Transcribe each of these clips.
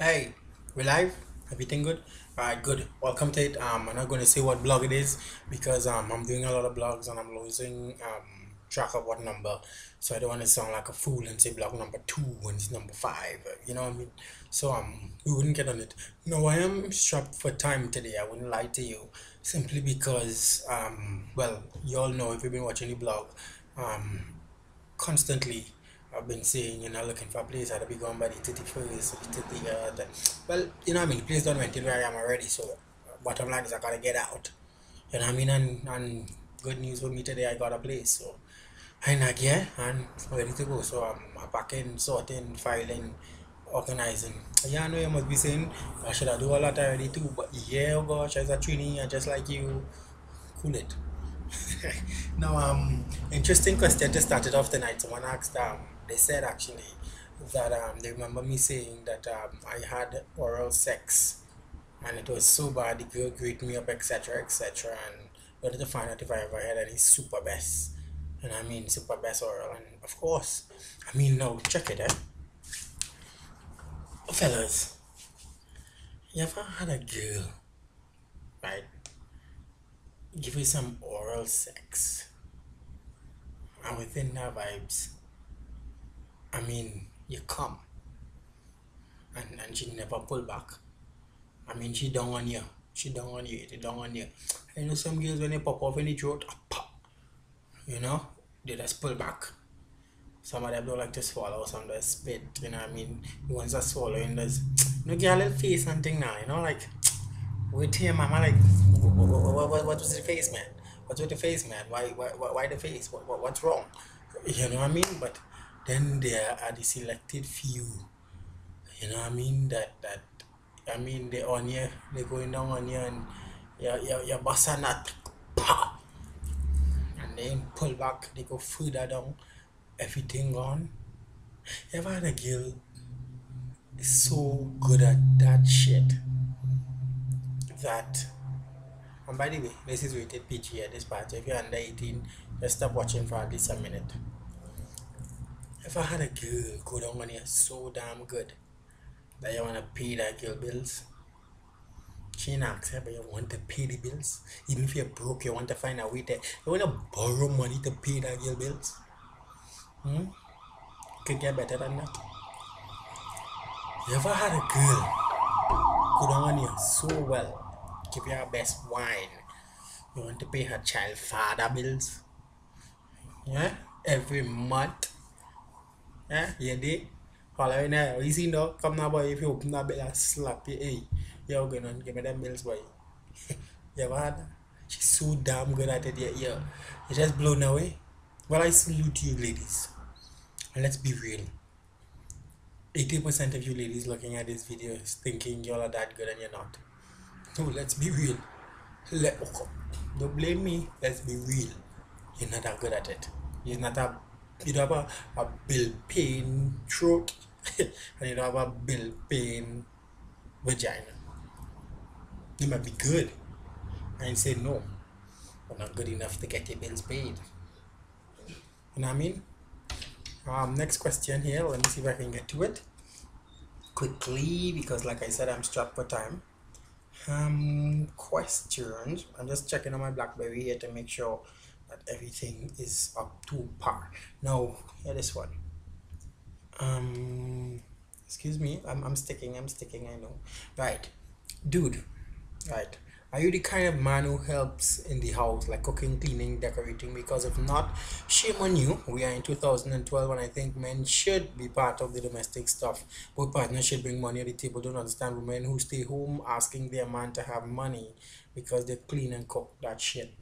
Hey, we live? Everything good? Alright, good. Welcome to it. Um, I'm not going to say what blog it is because um, I'm doing a lot of blogs and I'm losing um, track of what number. So I don't want to sound like a fool and say blog number two and it's number five. You know what I mean? So um, we wouldn't get on it. No, I am strapped for time today. I wouldn't lie to you simply because um, well, you all know if you've been watching the blog, um, constantly I've been saying, you know, looking for a place I'd be going by the 31st, the 30th. Well, you know I mean? The place don't went where I am already, so bottom line is I gotta get out. You know what I mean? And, and good news for me today, I got a place, so I'm not here and ready to go. So I'm packing, sorting, filing, organizing. Yeah, I know you must be saying, I should have do a lot already too, but yeah, oh gosh, as a trainee, I just like you, cool it. now, um, interesting question to start it off tonight. Someone asked, um, they said actually that um, they remember me saying that um, I had oral sex and it was so bad the girl greeted me up, etc., etc., and wanted to find out if I ever had any super best. And I mean, super best oral, and of course, I mean, no, check it, eh? Fellas, you ever had a girl, right, give you some oral sex, and within that vibes, I mean, you come, and, and she never pull back. I mean, she down on you. She down on you. She down on you. I know some girls when they pop off in the throat, ah, pop, you know, they just pull back. Some of them don't like to swallow, some just spit, you know what I mean? The ones that swallow and there's, you know, get a little face and thing now, you know, like, wait here, mama, like, what, what, what, what was the face, man? What's with the face, man? Why, why, why, why the face? What, what, what's wrong? You know what I mean? But then there are the selected few, you know what I mean? That, that, I mean, they on you, they going down on you, and you're, you're, you're busting that, and then pull back, they go further down, everything gone. Ever had a girl is so good at that shit that, and by the way, this is rated PG at this part, if you're under 18, just stop watching for at least a minute. If I had a girl go down on you so damn good that you want to pay that girl bills, she ask her, but you want to pay the bills. Even if you're broke, you want to find a way to, you want to borrow money to pay that girl bills. Hmm? Could get better than that. You ever had a girl go down on you so well, give you her best wine, you want to pay her child father bills? Yeah? Every month. Yeah? You did? Follow in there. You see no? Come now boy, if you open that I slap you, hey, you're gonna give me them bills boy. you ever had that? She's so damn good at it, yeah, yeah. You're just blown away. Well, I salute you, ladies. And let's be real. 80% of you ladies looking at this video is thinking y'all are that good and you're not. No, let's be real. Let, oh, don't blame me. Let's be real. You're not that good at it. You're not a, you don't have a, a bill paying throat and you don't have a bill paying vagina. You might be good. Ain't say no, but not good enough to get your bills paid. You know what I mean? Um, next question here. Let me see if I can get to it quickly because, like I said, I'm strapped for time. Um, questions. I'm just checking on my BlackBerry here to make sure that everything is up to par. Now, here this one. Um, excuse me. I'm I'm sticking. I'm sticking. I know. Right, dude. Right. Are you the kind of man who helps in the house, like cooking, cleaning, decorating? Because if not, shame on you. We are in 2012, and I think men should be part of the domestic stuff. Both partners should bring money at the table. Don't understand women who stay home asking their man to have money because they clean and cook that shit.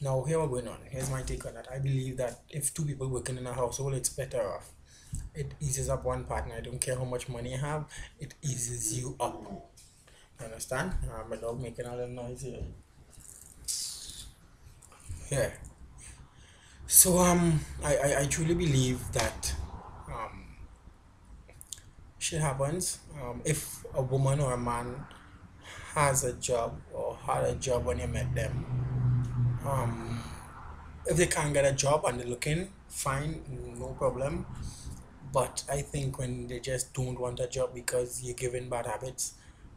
Now, here we're going on. Here's my take on that. I believe that if two people working in a household, it's better off. It eases up one partner. I don't care how much money you have, it eases you up. Understand? Uh, my dog making a little noise here. Yeah. So um, I, I, I truly believe that um, shit happens. Um, if a woman or a man has a job or had a job when you met them, um, if they can't get a job and they're looking, fine, no problem. but I think when they just don't want a job because you're given bad habits,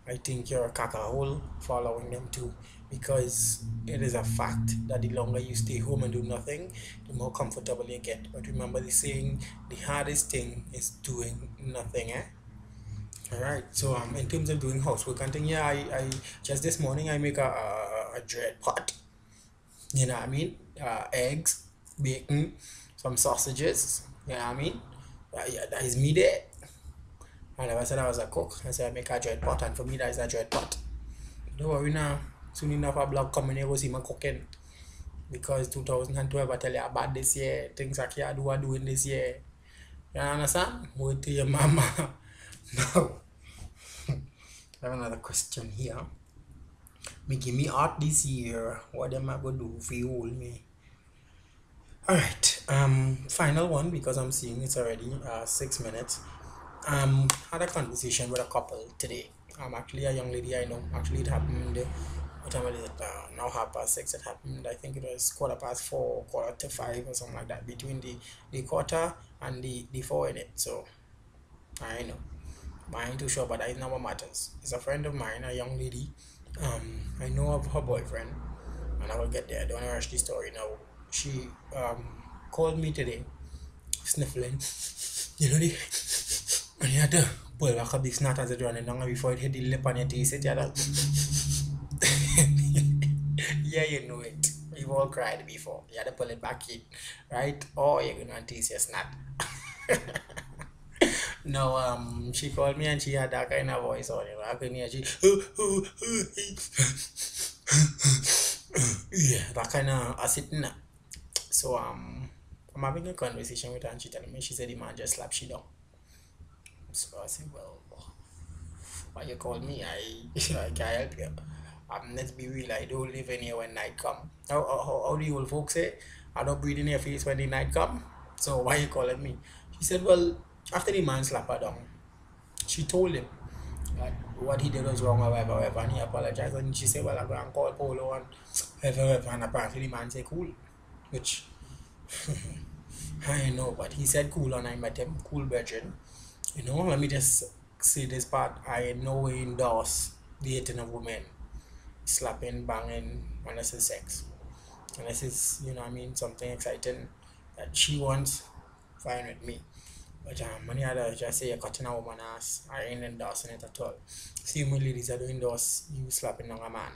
I think you're a cackahole for allowing them to because it is a fact that the longer you stay home and do nothing, the more comfortable you get. But remember the saying, the hardest thing is doing nothing, eh? All right. So um, in terms of doing housework and yeah, I, I just this morning I make a, a, a dread pot. You know what I mean? Uh, eggs, bacon, some sausages. You know what I mean? Uh, yeah, that is me there. And I said I was a cook. I said I make a dread pot, and for me that is a dread pot. Don't worry now. Soon enough, a blog coming here, go see my cooking. Because 2012, I tell you about this year, things I can't do, I doing this year. You understand? Wait to your mama. Now, I have another question here. Me give me art this year. What am I gonna do for you all me? Alright, um final one because I'm seeing it's already uh six minutes. Um had a conversation with a couple today. I'm um actually a young lady I know. Actually it happened what time is it uh, now half past six it happened i think it was quarter past four quarter to five or something like that between the the quarter and the the four in it so i know I ain't too sure, but that never matters. It's a friend of mine, a young lady. Um, I know of her boyfriend, and I will get there. I don't rush the story now. She um called me today, sniffling. You know the, and you had to pull back a big snot as it running down before it hit the lip on your teeth. It had yeah, you know it. We've all cried before. You had to pull it back in, right? Or you're gonna tease your snot. No, um, she called me and she had that kind of voice on it. I can hear she, yeah, that kind of acid. So um, I'm having a conversation with her and she telling me she said the man just slapped she down. So I said, well, why you call me? I I can help you. Um, let's be real. I don't live in here when night come. How, how, how do you old folks say? I don't breathe in your face when the night come. So why you calling me? She said, well, after the man slapped her down, she told him that what he did was wrong or whatever, and he apologized. And she said, Well, I'm going to call Polo and whatever, whatever. And apparently the man said, Cool. Which I know, but he said cool, and I met him, cool virgin. You know, let me just say this part I in no way endorse dating of women, slapping, banging, unless it's sex. Unless it's, you know, I mean, something exciting that she wants, fine with me. But um, many others just say you're cutting a woman ass. I ain't endorsing it at all. See, with ladies, I don't endorse you slapping down a man.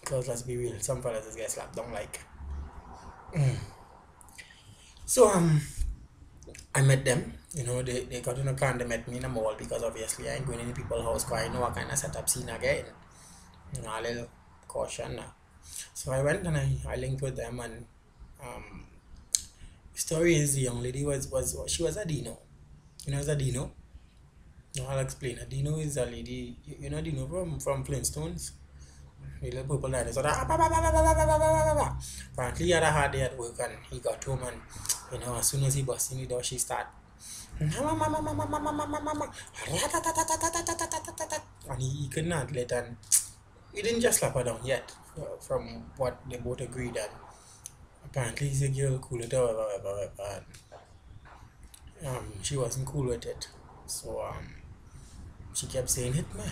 Because let's be real, some fellas just get slapped down like. Mm. So um, I met them. You know, they, they got in a car and they met me in a mall because obviously I ain't going in people's house because I know what kind of setup scene again. You know, a little caution now. So I went and I, I linked with them and um, story is the young lady was, was she was a Dino. You know, a Dino. No, I'll explain. A Dino is a lady, you, you know Dino from, from Flintstones? Little purple dinosaur. Apparently, he had a hard day at work and he got home and, you know, as soon as he bust in the door, she start. And he, he could not let and he didn't just slap her down yet, uh, from what they both agreed on apparently he's a girl cool it whatever, whatever. And, um, she wasn't cool with it. So um, she kept saying, hit me.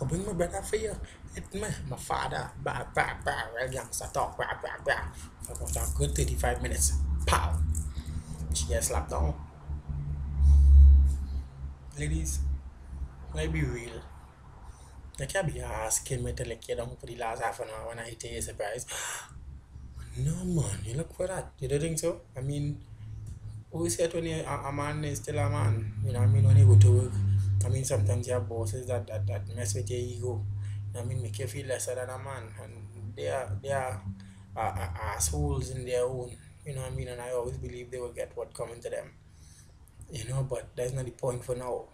I'll bring my brother for you. Hit me. My father. Bah, bah, bah. Real youngster talk. Bah, bah, bah. For about a good 35 minutes. Pow. She gets slapped down. Ladies, let me be real. I can't be asking me to lick you down for the last half an hour when I hit you surprise. No, man, you look for that. You don't think so? I mean, who said when you, a, a man is still a man? You know, I mean, when you go to work, I mean, sometimes you have bosses that, that, that mess with your ego. I mean, make you feel lesser than a man, and they are they are uh, uh, assholes in their own. You know what I mean? And I always believe they will get what coming to them. You know, but that's not the point for now.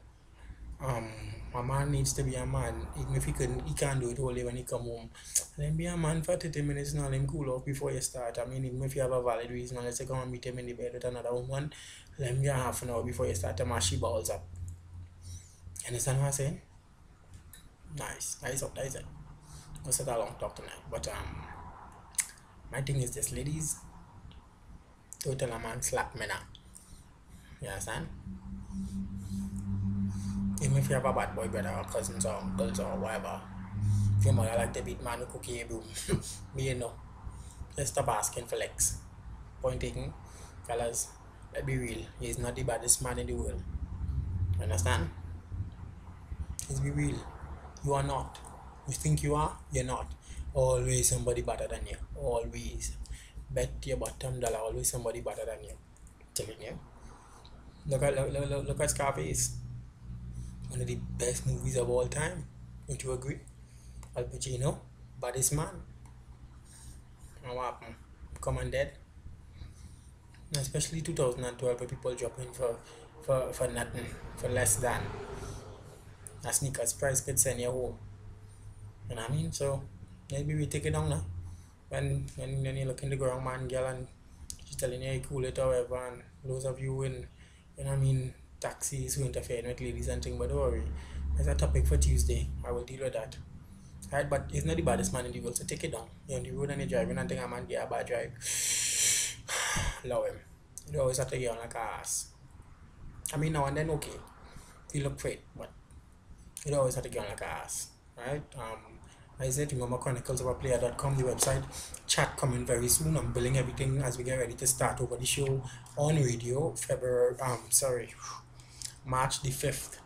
Um, a man needs to be a man. Even if he can he can't do it all day when he come home. Let him be a man for 30 minutes now, let him cool off before you start. I mean even if you have a valid reason, let's say come and meet him in the bed with another woman, let him get half an hour before you start to mash your balls up. You understand what I'm saying? Nice. Nice up, nice. We'll set a long talk tonight. But um my thing is this ladies, don't tell a man slap me now. You understand? Even if you have a bad boy brother or cousins or uncles or whatever. If your mother like to beat man who cook you boom. Me you know. Just stop asking for. Point taken. Fellas, let's be real. He's not the baddest man in the world. Understand? Let's be real. You are not. You think you are, you're not. Always somebody better than you. Always. Bet your bottom dollar, always somebody better than you. I'm telling you. Look at look, look, look at Scarface. One of the best movies of all time. Don't you agree? Al Pacino, baddest man. What happened? Come and dead. Especially 2012 where people dropping for for, for nothing, for less than a sneakers price could send you home. You know what I mean? So maybe we take it down now. When when, when you look in the ground man girl and she's telling you you cool it whatever and those of you in you know what I mean taxis who interfere with ladies and things, but don't worry. There's a topic for Tuesday. I will deal with that. Alright, but he's not the baddest man in the world, so take it down. You're on the road and you're driving and think man get a bad drive. Love him. You always have to get on like a ass. I mean now and then okay. You look great, but you always have to get on like a ass. Right? Um I said remember chronicles of a player.com the website chat coming very soon i'm building everything as we get ready to start over the show on radio february um sorry march the 5th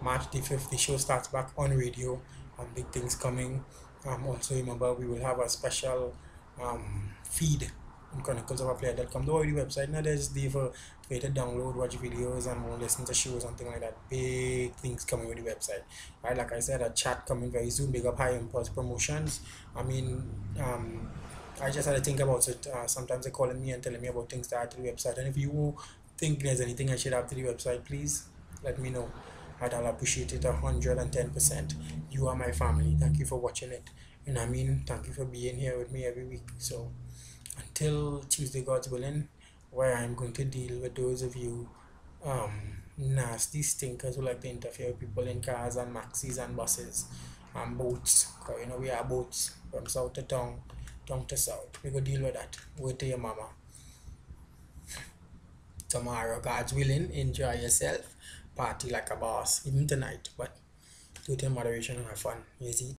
march the 5th the show starts back on radio and big things coming. Um also remember we will have a special um feed on chronicles of a player.com the already website. Now there's the for way to download watch videos and more listen to shows and things like that. Big things coming with the website. Right like i said a chat coming very soon. Big up high impulse promotions. I mean um i just had to think about it. Uh, sometimes they're calling me and telling me about things that are to the website. And if you think there's anything i should add to the website please let me know I'd I'll appreciate it 110%. You are my family. Thank you for watching it. And I mean, thank you for being here with me every week. So, until Tuesday, God's willing, where I'm going to deal with those of you um, nasty stinkers who like to interfere with people in cars and maxis and buses and boats. Because you know, we are boats from south to town, town to south. We go deal with that. Wait to your mama. Tomorrow, God's willing, enjoy yourself. Party like a boss, even tonight, but do it in moderation and have fun. You see?